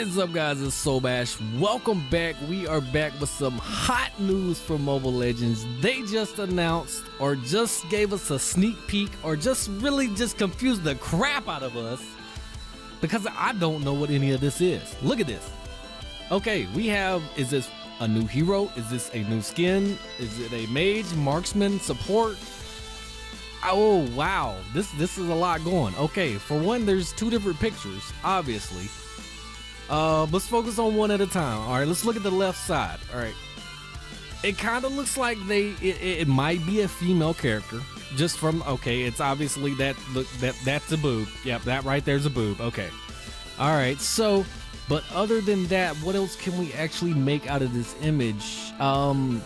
up, guys? It's Solbash. Welcome back. We are back with some hot news from Mobile Legends. They just announced, or just gave us a sneak peek, or just really just confused the crap out of us because I don't know what any of this is. Look at this. Okay, we have. Is this a new hero? Is this a new skin? Is it a mage, marksman, support? Oh wow, this this is a lot going. Okay, for one, there's two different pictures, obviously. Uh, let's focus on one at a time. All right, let's look at the left side. All right, it kind of looks like they it, it might be a female character, just from okay. It's obviously that look that that's a boob. Yep, that right there's a boob. Okay, all right. So, but other than that, what else can we actually make out of this image? Um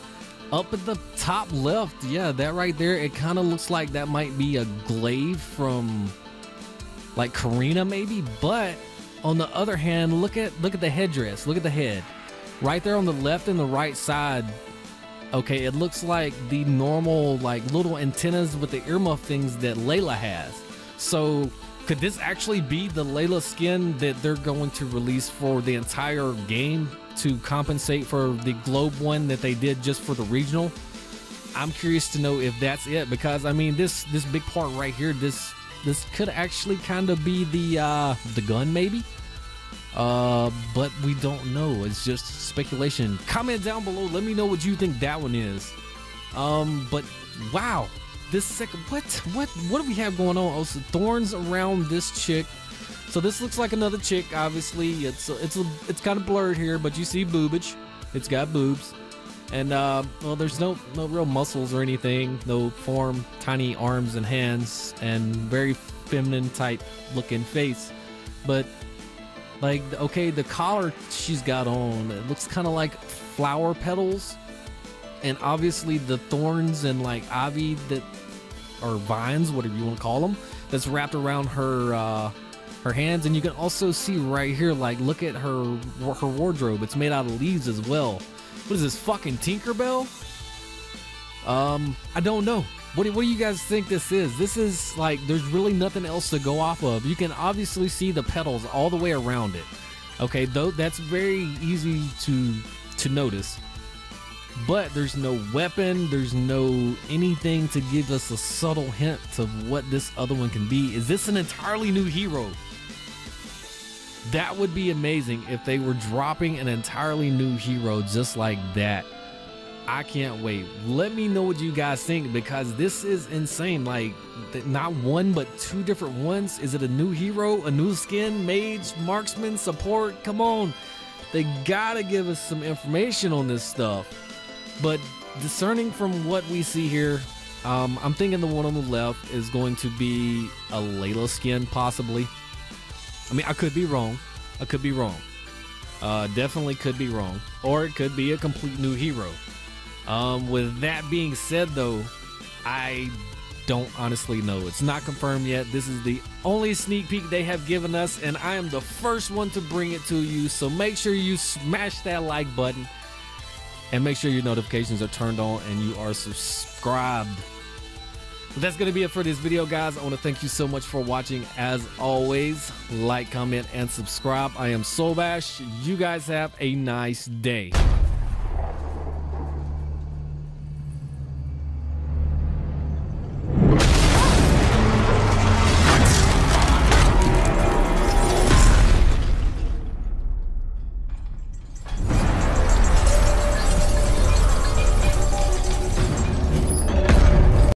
up at the top left, yeah, that right there, it kind of looks like that might be a glaive from like Karina maybe, but on the other hand, look at look at the headdress, look at the head. Right there on the left and the right side. Okay, it looks like the normal like little antennas with the earmuff things that Layla has. So could this actually be the Layla skin that they're going to release for the entire game to compensate for the globe one that they did just for the regional. I'm curious to know if that's it because I mean this this big part right here this this could actually kind of be the uh the gun maybe. Uh but we don't know. It's just speculation. Comment down below. Let me know what you think that one is. Um but wow. This second what what what do we have going on? Also, thorns around this chick so this looks like another chick. Obviously, it's it's it's kind of blurred here, but you see boobage. It's got boobs, and uh, well, there's no no real muscles or anything. No form, tiny arms and hands, and very feminine type looking face. But like, okay, the collar she's got on, it looks kind of like flower petals, and obviously the thorns and like ivy that or vines, whatever you want to call them, that's wrapped around her. Uh, her hands and you can also see right here like look at her her wardrobe it's made out of leaves as well what is this fucking tinkerbell? Um i don't know. What do, what do you guys think this is? This is like there's really nothing else to go off of. You can obviously see the petals all the way around it. Okay though that's very easy to to notice. But there's no weapon there's no anything to give us a subtle hint of what this other one can be. Is this an entirely new hero that would be amazing if they were dropping an entirely new hero just like that. I can't wait. Let me know what you guys think because this is insane. Like, not one, but two different ones. Is it a new hero, a new skin, mage, marksman, support? Come on. They gotta give us some information on this stuff. But discerning from what we see here, um, I'm thinking the one on the left is going to be a Layla skin, possibly. I mean, I could be wrong. I could be wrong. Uh, definitely could be wrong. Or it could be a complete new hero. Um, with that being said, though, I don't honestly know. It's not confirmed yet. This is the only sneak peek they have given us, and I am the first one to bring it to you. So make sure you smash that like button and make sure your notifications are turned on and you are subscribed that's going to be it for this video, guys. I want to thank you so much for watching. As always, like, comment, and subscribe. I am Solbash. You guys have a nice day.